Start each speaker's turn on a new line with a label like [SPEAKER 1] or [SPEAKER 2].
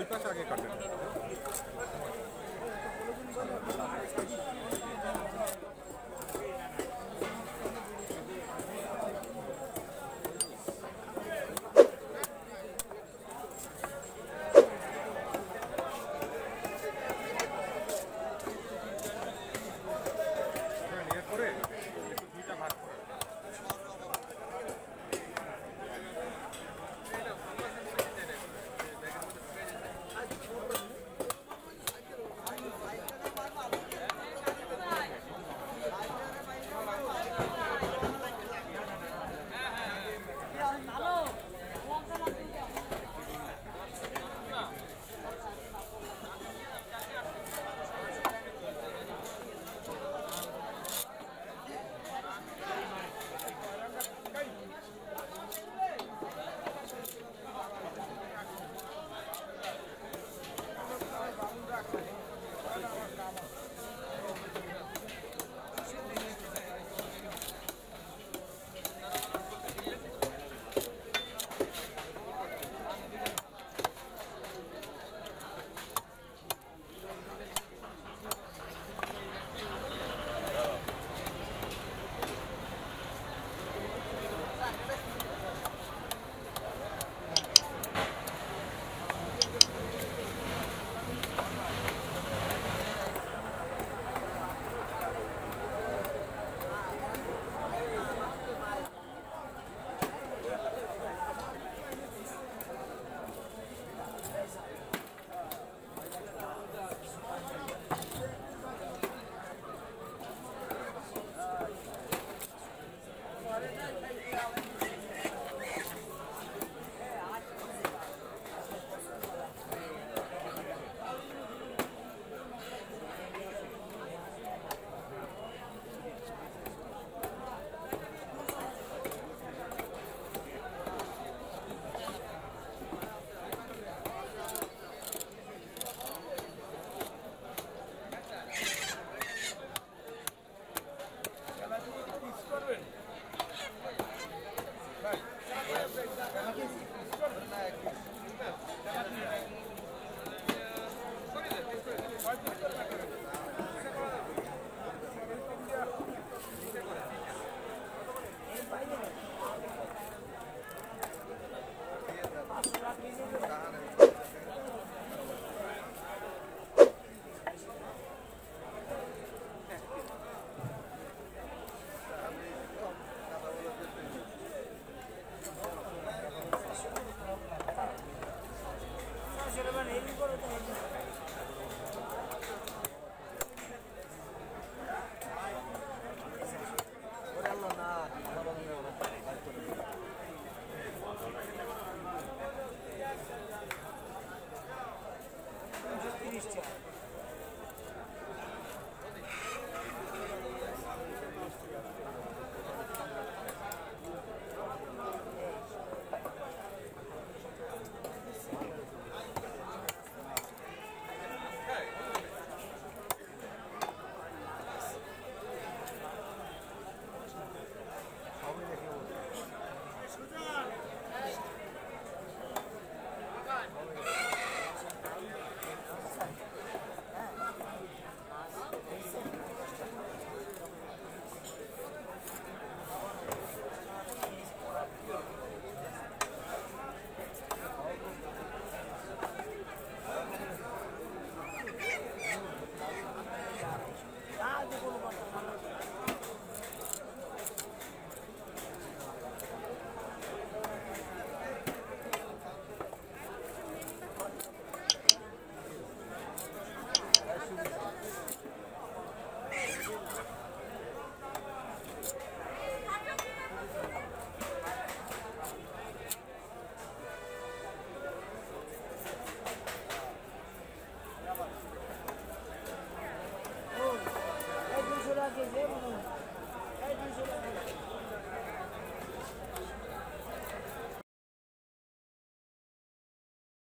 [SPEAKER 1] फुलका से आगे कर Please check.